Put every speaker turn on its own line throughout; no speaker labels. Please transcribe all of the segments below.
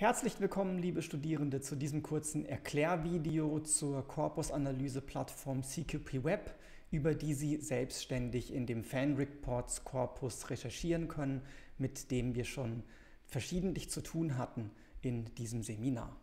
Herzlich willkommen, liebe Studierende, zu diesem kurzen Erklärvideo zur Korpusanalyse-Plattform CQP Web, über die Sie selbstständig in dem FanReports Korpus recherchieren können, mit dem wir schon verschiedentlich zu tun hatten in diesem Seminar.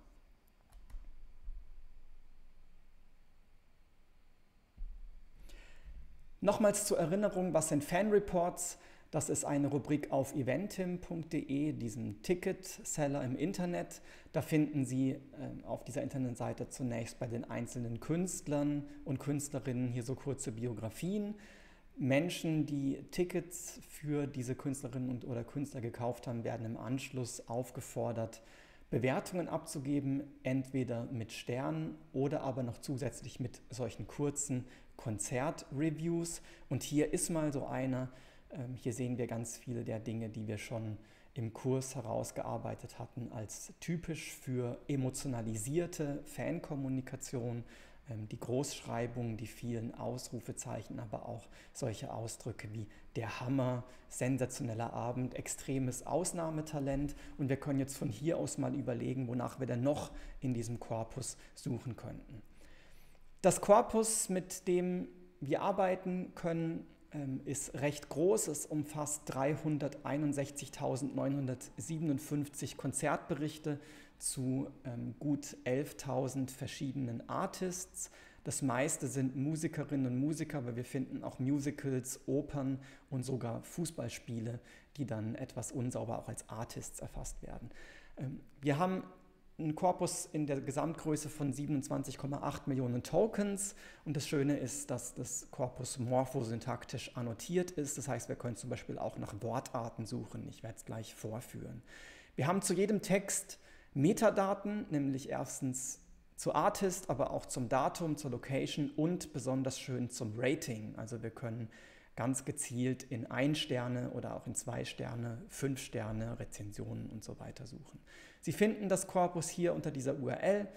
Nochmals zur Erinnerung, was sind FanReports? Das ist eine Rubrik auf eventim.de, diesem Ticket-Seller im Internet. Da finden Sie äh, auf dieser Internetseite zunächst bei den einzelnen Künstlern und Künstlerinnen hier so kurze Biografien. Menschen, die Tickets für diese Künstlerinnen und oder Künstler gekauft haben, werden im Anschluss aufgefordert, Bewertungen abzugeben, entweder mit Sternen oder aber noch zusätzlich mit solchen kurzen Konzertreviews. Und hier ist mal so einer, hier sehen wir ganz viele der Dinge, die wir schon im Kurs herausgearbeitet hatten, als typisch für emotionalisierte Fankommunikation, ähm, die Großschreibung, die vielen Ausrufezeichen, aber auch solche Ausdrücke wie der Hammer, sensationeller Abend, extremes Ausnahmetalent. Und wir können jetzt von hier aus mal überlegen, wonach wir denn noch in diesem Korpus suchen könnten. Das Korpus, mit dem wir arbeiten können, ähm, ist recht groß. Es umfasst 361.957 Konzertberichte zu ähm, gut 11.000 verschiedenen Artists. Das meiste sind Musikerinnen und Musiker, aber wir finden auch Musicals, Opern und sogar Fußballspiele, die dann etwas unsauber auch als Artists erfasst werden. Ähm, wir haben ein Korpus in der Gesamtgröße von 27,8 Millionen Tokens. Und das Schöne ist, dass das Korpus morphosyntaktisch annotiert ist. Das heißt, wir können zum Beispiel auch nach Wortarten suchen. Ich werde es gleich vorführen. Wir haben zu jedem Text Metadaten, nämlich erstens zu Artist, aber auch zum Datum, zur Location und besonders schön zum Rating. Also wir können ganz gezielt in ein Sterne oder auch in zwei Sterne, fünf Sterne, Rezensionen und so weiter suchen. Sie finden das Korpus hier unter dieser URL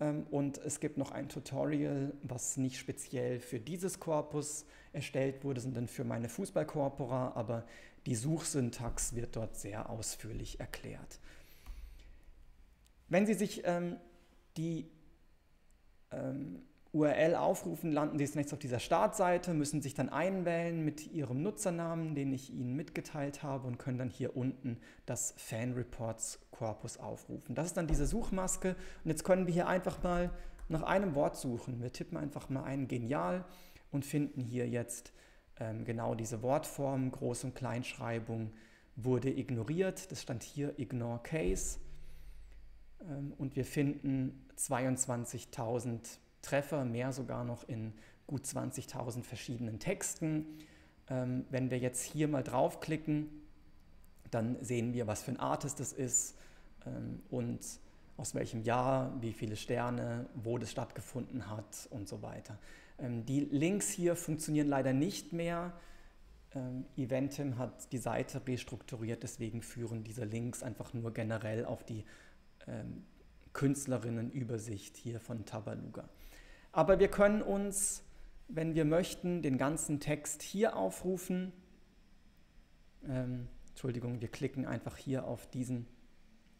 ähm, und es gibt noch ein Tutorial, was nicht speziell für dieses Korpus erstellt wurde, sondern für meine Fußballkorpora, aber die Suchsyntax wird dort sehr ausführlich erklärt. Wenn Sie sich ähm, die ähm, URL aufrufen, landen Sie zunächst auf dieser Startseite, müssen sich dann einwählen mit Ihrem Nutzernamen, den ich Ihnen mitgeteilt habe und können dann hier unten das Fan Reports Korpus aufrufen. Das ist dann diese Suchmaske und jetzt können wir hier einfach mal nach einem Wort suchen. Wir tippen einfach mal ein Genial und finden hier jetzt ähm, genau diese Wortform, Groß- und Kleinschreibung wurde ignoriert. Das stand hier Ignore Case ähm, und wir finden 22.000 Treffer, mehr sogar noch in gut 20.000 verschiedenen Texten. Ähm, wenn wir jetzt hier mal draufklicken, dann sehen wir, was für ein Artist es ist ähm, und aus welchem Jahr, wie viele Sterne, wo das stattgefunden hat und so weiter. Ähm, die Links hier funktionieren leider nicht mehr. Ähm, Eventim hat die Seite restrukturiert, deswegen führen diese Links einfach nur generell auf die ähm, Künstlerinnenübersicht hier von Tabaluga. Aber wir können uns, wenn wir möchten, den ganzen Text hier aufrufen. Ähm, Entschuldigung, wir klicken einfach hier auf diesen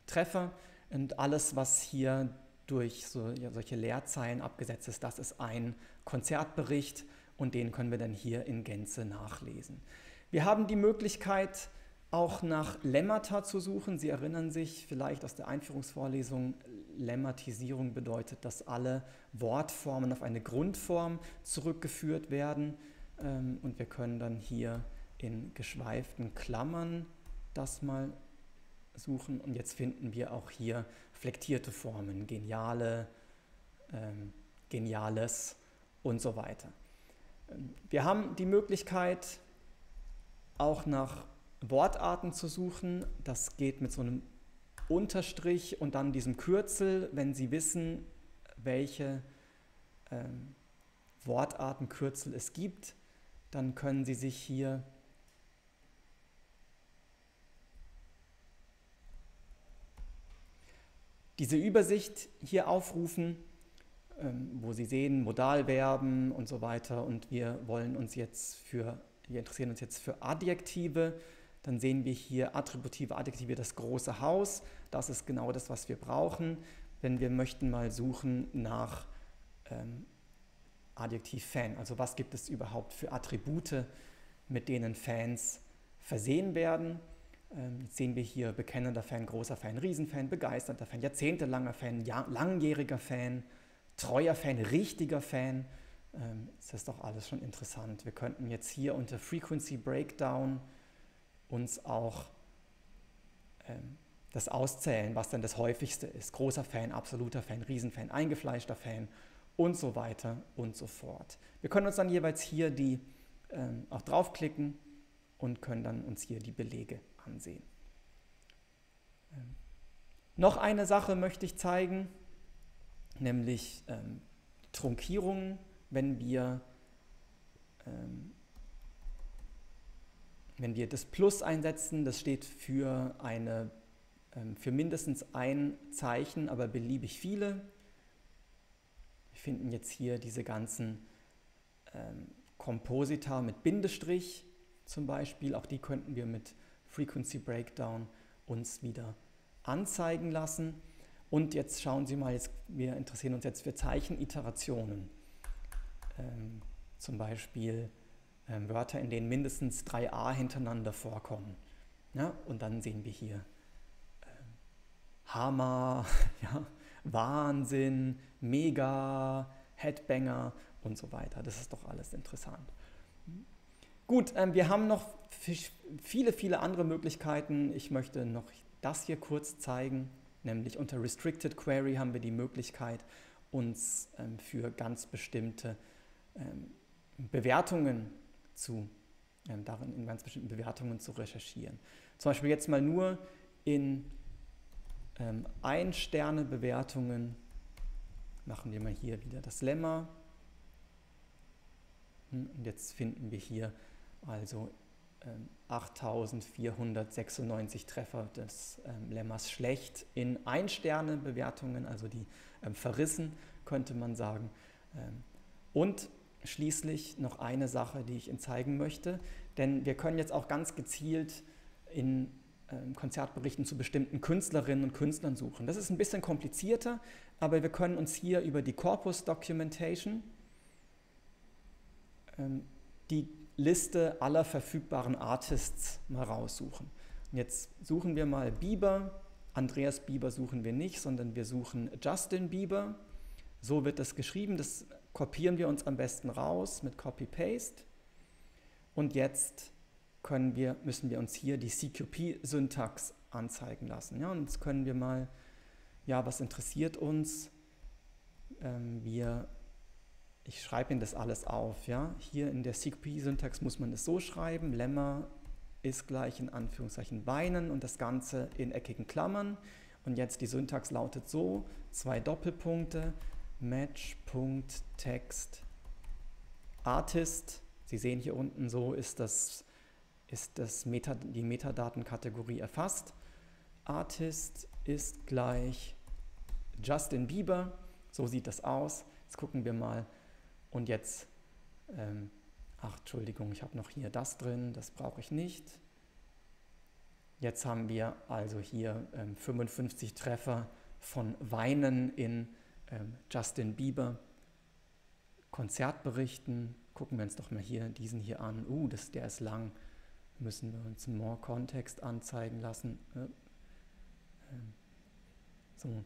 Treffer und alles, was hier durch so, ja, solche Leerzeilen abgesetzt ist, das ist ein Konzertbericht und den können wir dann hier in Gänze nachlesen. Wir haben die Möglichkeit, auch nach Lemmata zu suchen. Sie erinnern sich vielleicht aus der Einführungsvorlesung, Lemmatisierung bedeutet, dass alle Wortformen auf eine Grundform zurückgeführt werden. Ähm, und wir können dann hier in geschweiften Klammern das mal suchen. Und jetzt finden wir auch hier flektierte Formen, geniale, ähm, geniales und so weiter. Ähm, wir haben die Möglichkeit, auch nach Wortarten zu suchen. Das geht mit so einem Unterstrich und dann diesem Kürzel, wenn Sie wissen, welche ähm, Wortartenkürzel es gibt, dann können Sie sich hier diese Übersicht hier aufrufen, ähm, wo Sie sehen Modalverben und so weiter. Und wir wollen uns jetzt für, wir interessieren uns jetzt für Adjektive dann sehen wir hier attributive Adjektive, das große Haus. Das ist genau das, was wir brauchen, wenn wir möchten mal suchen nach ähm, Adjektiv Fan. Also was gibt es überhaupt für Attribute, mit denen Fans versehen werden. Ähm, jetzt sehen wir hier bekennender Fan, großer Fan, Riesenfan, begeisterter Fan, jahrzehntelanger Fan, langjähriger Fan, treuer Fan, richtiger Fan. Ähm, das ist doch alles schon interessant. Wir könnten jetzt hier unter Frequency Breakdown uns auch ähm, das auszählen, was dann das häufigste ist. Großer Fan, absoluter Fan, Riesenfan, eingefleischter Fan und so weiter und so fort. Wir können uns dann jeweils hier die ähm, auch draufklicken und können dann uns hier die Belege ansehen. Ähm, noch eine Sache möchte ich zeigen, nämlich ähm, Trunkierungen, wenn wir, ähm, wenn wir das Plus einsetzen, das steht für, eine, ähm, für mindestens ein Zeichen, aber beliebig viele. Wir finden jetzt hier diese ganzen ähm, Komposita mit Bindestrich zum Beispiel, auch die könnten wir mit Frequency Breakdown uns wieder anzeigen lassen. Und jetzt schauen Sie mal, jetzt, wir interessieren uns jetzt für Zeicheniterationen. Ähm, zum Beispiel ähm, Wörter, in denen mindestens drei A hintereinander vorkommen. Ja, und dann sehen wir hier ähm, Hammer, ja, Wahnsinn, Mega, Headbanger und so weiter. Das ist doch alles interessant. Gut, ähm, wir haben noch viele, viele andere Möglichkeiten. Ich möchte noch das hier kurz zeigen, nämlich unter Restricted Query haben wir die Möglichkeit, uns ähm, für ganz bestimmte ähm, Bewertungen zu, ähm, darin in ganz bestimmten Bewertungen zu recherchieren. Zum Beispiel jetzt mal nur in ähm, Ein-Sterne-Bewertungen machen wir mal hier wieder das Lemma. Hm, und jetzt finden wir hier also ähm, 8496 Treffer des ähm, Lemmers schlecht in Ein-Sterne-Bewertungen, also die ähm, verrissen, könnte man sagen. Ähm, und schließlich noch eine Sache, die ich Ihnen zeigen möchte, denn wir können jetzt auch ganz gezielt in ähm, Konzertberichten zu bestimmten Künstlerinnen und Künstlern suchen. Das ist ein bisschen komplizierter, aber wir können uns hier über die Corpus Documentation ähm, die Liste aller verfügbaren Artists mal raussuchen. Und jetzt suchen wir mal Bieber. Andreas Bieber suchen wir nicht, sondern wir suchen Justin Bieber. So wird das geschrieben. Das kopieren wir uns am besten raus mit Copy-Paste. Und jetzt wir, müssen wir uns hier die CQP-Syntax anzeigen lassen. Ja, und jetzt können wir mal, ja, was interessiert uns? Ähm, wir ich schreibe Ihnen das alles auf. Ja? Hier in der CQP-Syntax muss man es so schreiben, Lemma ist gleich in Anführungszeichen weinen und das Ganze in eckigen Klammern. Und jetzt die Syntax lautet so, zwei Doppelpunkte, match.text artist. Sie sehen hier unten so ist, das, ist das Meta, die Metadatenkategorie erfasst. Artist ist gleich Justin Bieber. So sieht das aus. Jetzt gucken wir mal, und jetzt, ähm, ach Entschuldigung, ich habe noch hier das drin, das brauche ich nicht. Jetzt haben wir also hier ähm, 55 Treffer von Weinen in Justin Bieber. Konzertberichten, gucken wir uns doch mal hier diesen hier an. Uh, das, der ist lang. Müssen wir uns More Context anzeigen lassen. Äh, äh, so,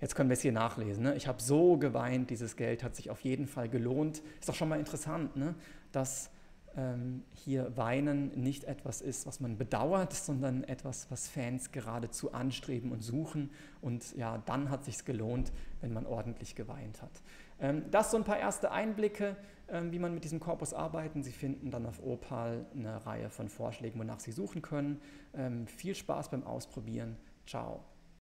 Jetzt können wir es hier nachlesen. Ne? Ich habe so geweint, dieses Geld hat sich auf jeden Fall gelohnt. Ist doch schon mal interessant, ne? dass ähm, hier Weinen nicht etwas ist, was man bedauert, sondern etwas, was Fans geradezu anstreben und suchen. Und ja, dann hat sich gelohnt, wenn man ordentlich geweint hat. Ähm, das so ein paar erste Einblicke, ähm, wie man mit diesem Korpus arbeiten. Sie finden dann auf Opal eine Reihe von Vorschlägen, wonach Sie suchen können. Ähm, viel Spaß beim Ausprobieren. Ciao.